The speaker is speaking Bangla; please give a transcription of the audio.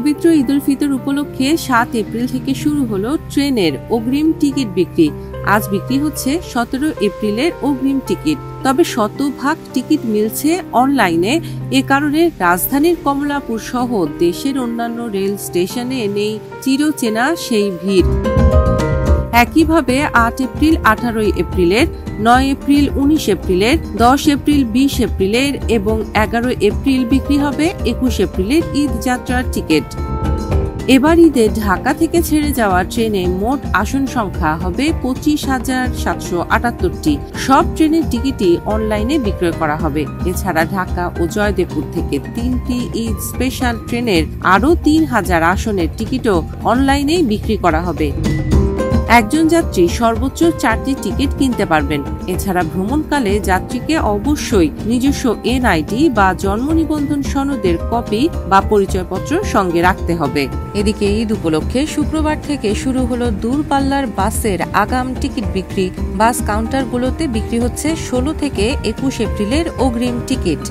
পবিত্র ঈদুল ফিতর উপলক্ষে সাত এপ্রিল থেকে শুরু হলো ট্রেনের অগ্রিম টিকিট বিক্রি। আজ বিক্রি হচ্ছে সতেরো এপ্রিলের অগ্রিম টিকিট। তবে শতভাগ টিকিট মিলছে অনলাইনে। এ কারণে রাজধানীর কমলাপুর সহ দেশের অন্যান্য রেল স্টেশনে নেই চিরচেনা সেই ভিড়। একইভাবে আট এপ্রিল, আঠারোই এপ্রিলের, নয় এপ্রিল, উনিশ এপ্রিলের, দশ এপ্রিল, বিশ এপ্রিলের এবং এগারো এপ্রিল বিক্রি হবে একুশ এপ্রিলের ঈদ যাত্রার টিকিট। এবার ঈদে ঢাকা থেকে ছেড়ে যাওয়া ট্রেনে মোট আসন সংখ্যা হবে পঁচিশ হাজার সাতশো আটাত্তরটি। সব ট্রেনের টিকিটই অনলাইনে বিক্রয় করা হবে। এছাড়া ঢাকা ও জয়দেবপুর থেকে তিনটি ঈদ স্পেশাল ট্রেনের আরও তিন হাজার আসনের টিকিটও অনলাইনেই বিক্রি করা হবে। একজন যাত্রী সর্বোচ্চ চারটি টিকিট কিনতে পারবেন। এছাড়া ভ্রমণকালে যাত্রীকে অবশ্যই নিজস্ব এনআইডি বা জন্ম নিবন্ধন সনদের কপি বা পরিচয়পত্র সঙ্গে রাখতে হবে। এদিকে ঈদ উপলক্ষে শুক্রবার থেকে শুরু হলো দূরপাল্লার বাসের আগাম টিকিট বিক্রি। বাস কাউন্টারগুলোতে বিক্রি হচ্ছে ষোলো থেকে একুশ এপ্রিলের অগ্রিম টিকিট।